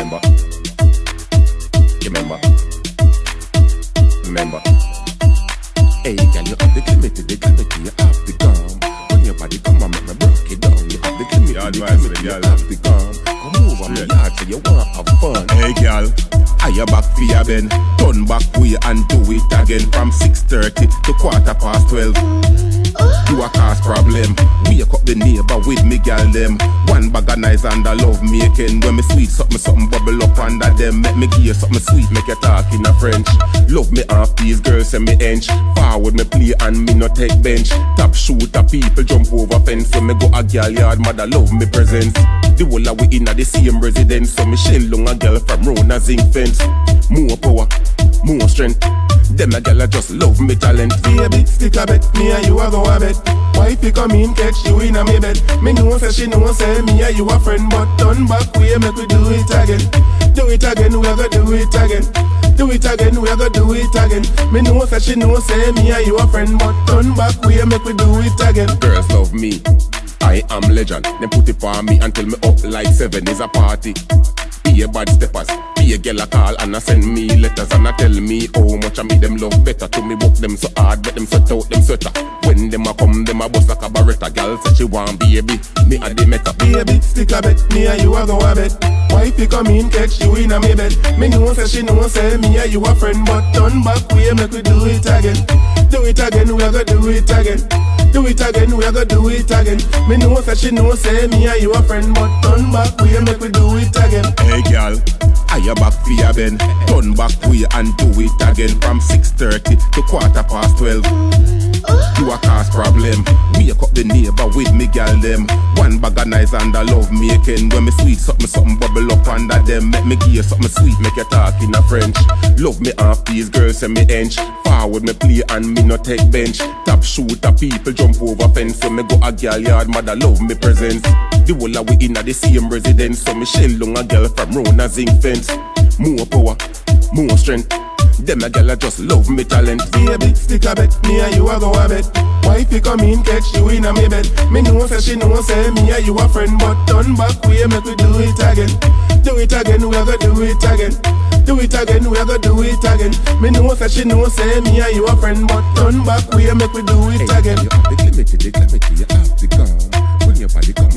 Remember? Remember? Remember? Hey, girl, you have the climate, the climate, you have the calm. When your body come and make me break it down, you have the You the advise me, climate, you have the calm. Come over my yard, so you want have fun. Hey, girl. I your back for your bend, turn back way and do it again from 6:30 to quarter past 12. You a cause problem. Wake up the neighbor with me gal them. One bag of nice and I love making. When me sweet something something bubble up under them. Make me give something sweet, make you talk in a French. Love me off these girls and me inch. Forward me play and me no take bench. Top shooter people jump over fence. When me go a gal yard, mother love me presence. The whole of we inna the same residence. So me shell long a girl from round a zinc fence. More power, more strength. Them a gal a just love me talent. Baby, stick a bet, me and you a go a bet. Wifey come in, catch you in a me bed. Me know say she know say me and you a friend, but turn back way make we do it again. Do it again, we a go do it again. Do it again, we a go do it again. Me know say she know say me and you a friend, but turn back way make we do it again. Girls love me. I am legend. Them put it for me and tell me up like seven is a party. Be a bad steppers. Be a girl a call and a send me letters and a tell me how much I make them love better. To me work them so hard, make them sweat out them sweater. When them a come, them a bust like a Beretta. Girl say she want baby, me a the mecca. Baby, stick a bet, me and you a go a bet. Wifey come in, catch you in a me bed. Me know say she know say me and you a friend, but turn back way make we do it again. Do it again, we a go do it again. Do it again, we a go do it again. Me know say she know say me and you a friend, but turn back way make we do it again. Hey, girl. I your back for your bend. Turn back way and do it again from 6:30 to quarter past 12. You a cause problem. Wake up the neighbor with me gal them. One bag of nice and I love making. When me sweet something something bubble up under them. Make me give you something sweet, make you talk in a French. Love me off these girls send me inch. Forward me play and me no take bench. Top shooter people jump over fence. When me go a gal yard, mother love me presence. The whole of we inna the same residence. So me shell long a girl from round a zinc fence. More power, more strength. Them a gal a just love me talent. Baby, stick a bet, me and you a go a bet. Wifey come in, catch you in a me bed. Me know say she know say me and you a friend, but turn back way make we do it again. Do it again, we a go do it again. Do it again, we a go do it again. Me know that she know say me and you a friend, but turn back way make we do it Hey, again. You have the climate, the climate, you have the calm. When your body come